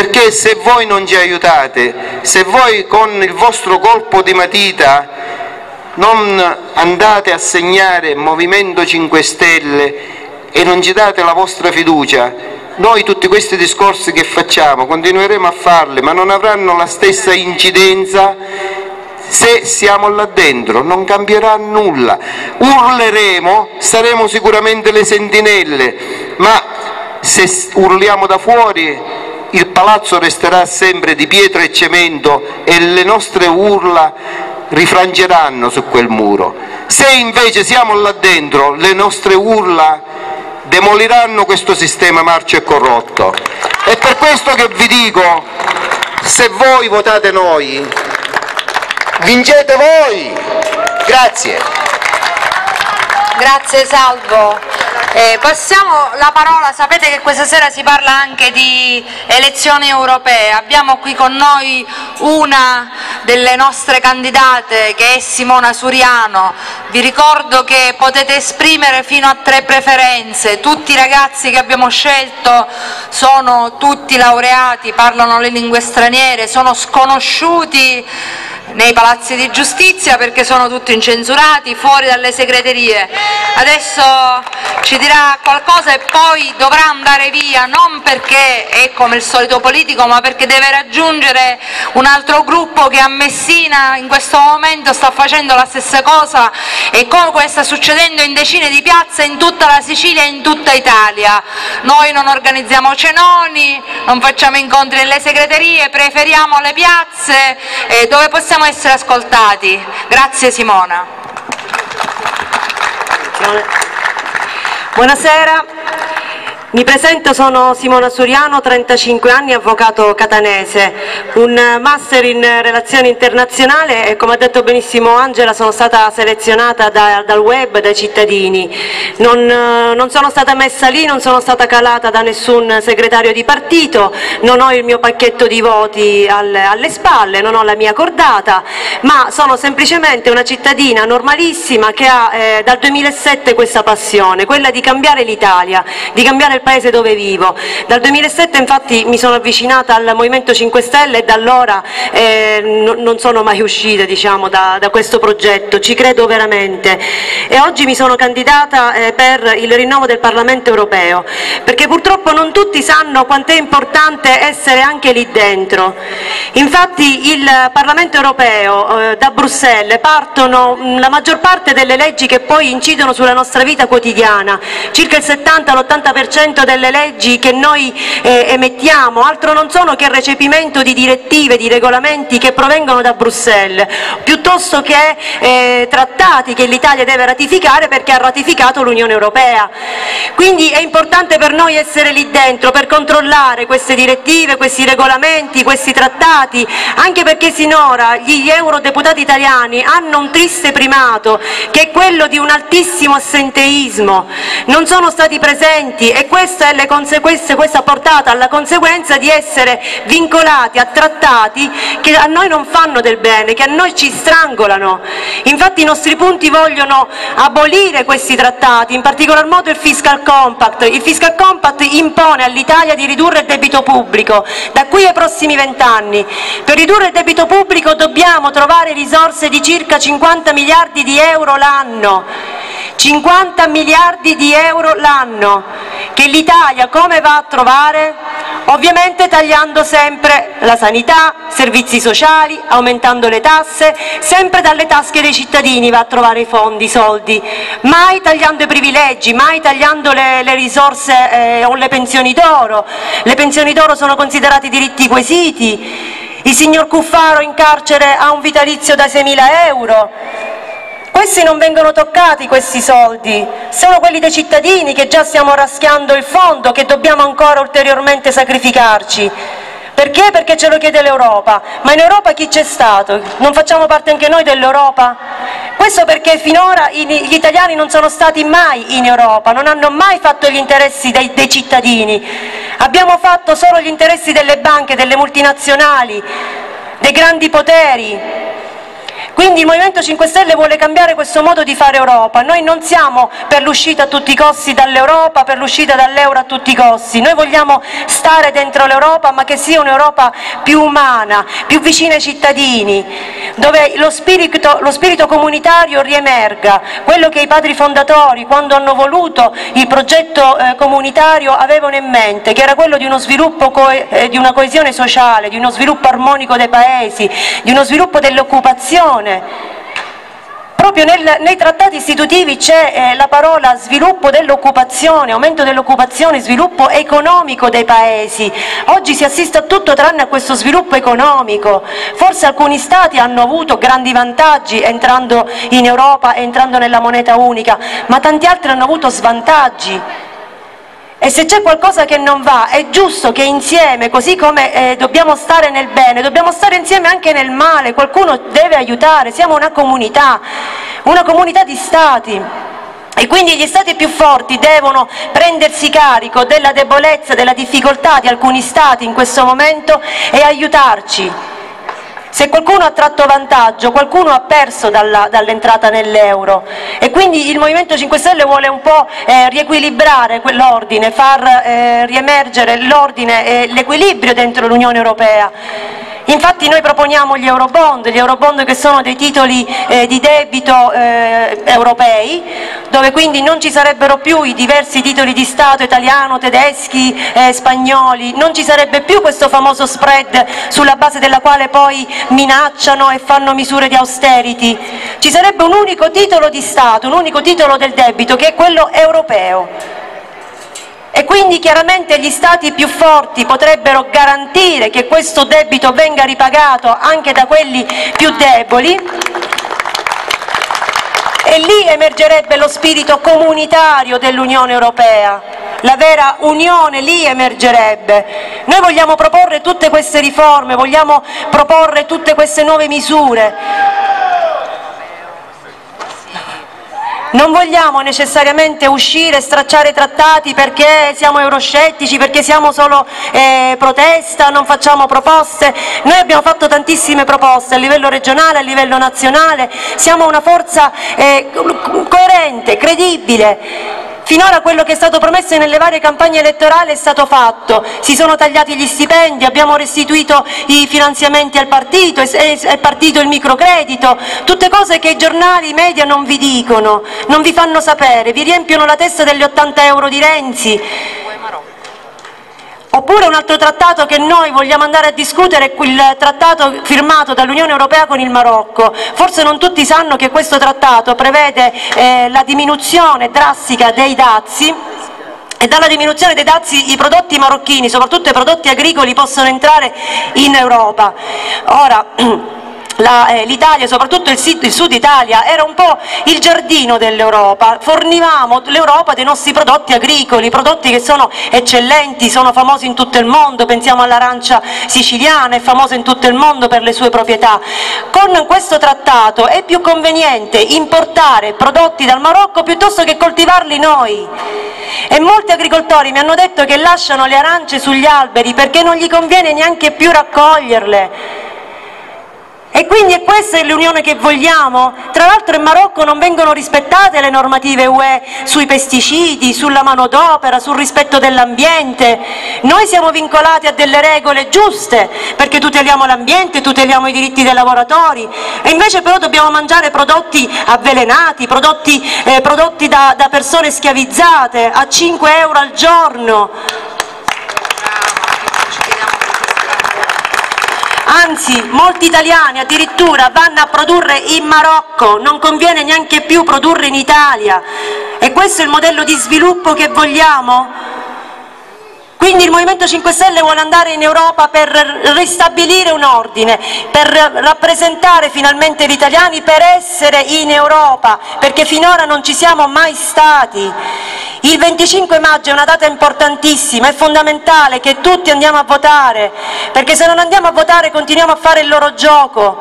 perché se voi non ci aiutate, se voi con il vostro colpo di matita non andate a segnare Movimento 5 Stelle e non ci date la vostra fiducia, noi tutti questi discorsi che facciamo continueremo a farli, ma non avranno la stessa incidenza se siamo là dentro, non cambierà nulla. Urleremo, saremo sicuramente le sentinelle, ma se urliamo da fuori palazzo resterà sempre di pietra e cemento e le nostre urla rifrangeranno su quel muro. Se invece siamo là dentro, le nostre urla demoliranno questo sistema marcio e corrotto. È per questo che vi dico, se voi votate noi, vincete voi. Grazie. Grazie Salvo. Eh, passiamo la parola, sapete che questa sera si parla anche di elezioni europee, abbiamo qui con noi una delle nostre candidate che è Simona Suriano, vi ricordo che potete esprimere fino a tre preferenze, tutti i ragazzi che abbiamo scelto sono tutti laureati, parlano le lingue straniere, sono sconosciuti nei palazzi di giustizia perché sono tutti incensurati, fuori dalle segreterie. Adesso ci dirà qualcosa e poi dovrà andare via, non perché è come il solito politico, ma perché deve raggiungere un altro gruppo che a Messina in questo momento sta facendo la stessa cosa e come sta succedendo in decine di piazze in tutta la Sicilia e in tutta Italia. Noi non organizziamo cenoni, non facciamo incontri nelle segreterie, preferiamo le piazze eh, dove possiamo essere ascoltati. Grazie Simona. Buonasera. Mi presento, sono Simona Suriano, 35 anni, avvocato catanese, un master in relazioni internazionali e come ha detto benissimo Angela sono stata selezionata da, dal web, dai cittadini. Non, non, sono stata messa lì, non sono stata calata da nessun segretario di partito, non ho il mio pacchetto di voti alle, alle spalle, non ho la mia cordata, ma sono semplicemente una cittadina normalissima che ha eh, dal 2007 questa passione, quella di cambiare l'Italia, di cambiare il paese dove vivo. Dal 2007 infatti mi sono avvicinata al Movimento 5 Stelle e da allora eh, non sono mai uscita diciamo, da, da, questo progetto, ci credo veramente e oggi mi sono candidata eh, per il rinnovo del Parlamento europeo perché purtroppo non tutti sanno quanto è importante essere anche lì dentro. Infatti il Parlamento europeo eh, da Bruxelles partono la maggior parte delle leggi che poi incidono sulla nostra vita quotidiana, circa il 70-80% recepimento delle leggi che noi eh, emettiamo altro non sono che il recepimento di direttive, di regolamenti che provengono da Bruxelles, piuttosto che eh, trattati che l'Italia deve ratificare perché ha ratificato l'Unione Europea. Quindi è importante per noi essere lì dentro per controllare queste direttive, questi regolamenti, questi trattati, anche perché sinora gli eurodeputati italiani hanno un triste primato che è quello di un altissimo assenteismo, non sono stati presenti e questa, questa ha portato alla conseguenza di essere vincolati a trattati che a noi non fanno del bene, che a noi ci strangolano. Infatti i nostri punti vogliono abolire questi trattati, in particolar modo il Fiscal Compact. Il Fiscal Compact impone all'Italia di ridurre il debito pubblico da qui ai prossimi vent'anni. Per ridurre il debito pubblico dobbiamo trovare risorse di circa 50 miliardi di euro l'anno. 50 miliardi di euro l'anno che l'Italia come va a trovare? Ovviamente tagliando sempre la sanità, servizi sociali, aumentando le tasse, sempre dalle tasche dei cittadini va a trovare i fondi, i soldi, mai tagliando i privilegi, mai tagliando le, le risorse eh, o le pensioni d'oro. Le pensioni d'oro sono considerate diritti quesiti, il signor Cuffaro in carcere ha un vitalizio da 6.000 euro, questi non vengono toccati, questi soldi, sono quelli dei cittadini che già stiamo raschiando il fondo, che dobbiamo ancora ulteriormente sacrificarci. Perché? Perché ce lo chiede l'Europa. Ma in Europa chi c'è stato? Non facciamo parte anche noi dell'Europa? Questo perché finora gli italiani non sono stati mai in Europa, non hanno mai fatto gli interessi dei, dei cittadini. Abbiamo fatto solo gli interessi delle banche, delle multinazionali, dei grandi poteri, Quindi il Movimento 5 Stelle vuole cambiare questo modo di fare Europa. Noi non siamo per l'uscita a tutti i costi dall'Europa, per l'uscita dall'euro a tutti i costi. Noi vogliamo stare dentro l'Europa, ma che sia un'Europa più umana, più vicina ai cittadini, dove lo spirito, lo spirito comunitario riemerga, quello che i padri fondatori, quando hanno voluto il progetto eh, comunitario, avevano in mente, che era quello di uno sviluppo, eh, di una coesione sociale, di uno sviluppo armonico dei paesi, di uno sviluppo dell'occupazione, Commissione. Proprio nel, nei trattati istitutivi c'è eh, la parola sviluppo dell'occupazione, aumento dell'occupazione, sviluppo economico dei paesi. Oggi si assiste a tutto tranne a questo sviluppo economico. Forse alcuni Stati hanno avuto grandi vantaggi entrando in Europa entrando nella moneta unica, ma tanti altri hanno avuto svantaggi. E se c'è qualcosa che non va, è giusto che insieme, così come eh, dobbiamo stare nel bene, dobbiamo stare insieme anche nel male, qualcuno deve aiutare, siamo una comunità, una comunità di Stati. E quindi gli Stati più forti devono prendersi carico della debolezza, della difficoltà di alcuni Stati in questo momento e aiutarci. Se qualcuno ha tratto vantaggio, qualcuno ha perso dall'entrata nell'euro e quindi il Movimento 5 Stelle vuole un po' eh, riequilibrare quell'ordine, far eh, riemergere l'ordine e l'equilibrio dentro l'Unione Europea. Infatti noi proponiamo gli Eurobond, gli Eurobond che sono dei titoli eh, di debito eh, europei, dove quindi non ci sarebbero più i diversi titoli di Stato italiano, tedeschi, eh, spagnoli, non ci sarebbe più questo famoso spread sulla base della quale poi minacciano e fanno misure di austerity. Ci sarebbe un unico titolo di Stato, un unico titolo del debito che è quello europeo e quindi chiaramente gli Stati più forti potrebbero garantire che questo debito venga ripagato anche da quelli più deboli. E lì emergerebbe lo spirito comunitario dell'Unione Europea, la vera unione lì emergerebbe. Noi vogliamo proporre tutte queste riforme, vogliamo proporre tutte queste nuove misure, Non vogliamo necessariamente uscire e stracciare trattati perché siamo euroscettici, perché siamo solo eh, protesta, non facciamo proposte. Noi abbiamo fatto tantissime proposte a livello regionale, a livello nazionale, siamo una forza eh, coerente, credibile Finora quello che è stato promesso nelle varie campagne elettorali è stato fatto, si sono tagliati gli stipendi, abbiamo restituito i finanziamenti al partito, è partito il microcredito, tutte cose che i giornali, i media non vi dicono, non vi fanno sapere, vi riempiono la testa degli 80 euro di Renzi, Oppure un altro trattato che noi vogliamo andare a discutere è il trattato firmato dall'Unione Europea con il Marocco. Forse non tutti sanno che questo trattato prevede eh, la diminuzione drastica dei dazi e dalla diminuzione dei dazi i prodotti marocchini, soprattutto i prodotti agricoli, possono entrare in Europa. Ora, Eh, l'Italia, soprattutto il, il, sud Italia, era un po' il giardino dell'Europa, fornivamo l'Europa dei nostri prodotti agricoli, prodotti che sono eccellenti, sono famosi in tutto il mondo, pensiamo all'arancia siciliana, è famosa in tutto il mondo per le sue proprietà. Con questo trattato è più conveniente importare prodotti dal Marocco piuttosto che coltivarli noi. E molti agricoltori mi hanno detto che lasciano le arance sugli alberi perché non gli conviene neanche più raccoglierle e quindi è questa l'unione che vogliamo? Tra l'altro in Marocco non vengono rispettate le normative UE sui pesticidi, sulla manodopera, sul rispetto dell'ambiente. Noi siamo vincolati a delle regole giuste perché tuteliamo l'ambiente, tuteliamo i diritti dei lavoratori e invece però dobbiamo mangiare prodotti avvelenati, prodotti, eh, prodotti da, da persone schiavizzate a 5 euro al giorno. Anzi molti italiani addirittura vanno a produrre in Marocco, non conviene neanche più produrre in Italia. E questo è il modello di sviluppo che vogliamo? Quindi il Movimento 5 Stelle vuole andare in Europa per ristabilire un ordine, per rappresentare finalmente gli italiani, per essere in Europa, perché finora non ci siamo mai stati. Il 25 maggio è una data importantissima, è fondamentale che tutti andiamo a votare, perché se non andiamo a votare continuiamo a fare il loro gioco.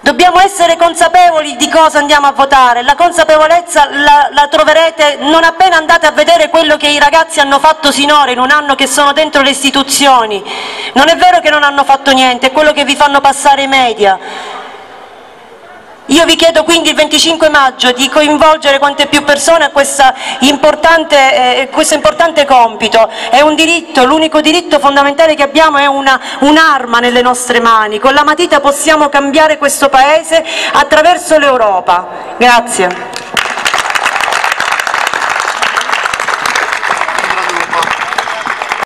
Dobbiamo essere consapevoli di cosa andiamo a votare, la consapevolezza la, la, troverete non appena andate a vedere quello che i ragazzi hanno fatto sinora in un anno che sono dentro le istituzioni. Non è vero che non hanno fatto niente, è quello che vi fanno passare i media. Io vi chiedo quindi il 25 maggio di coinvolgere quante più persone a importante, eh, questo importante compito. È un diritto, l'unico diritto fondamentale che abbiamo è un'arma nelle nostre mani. Con la matita possiamo cambiare questo Paese attraverso l'Europa. Grazie.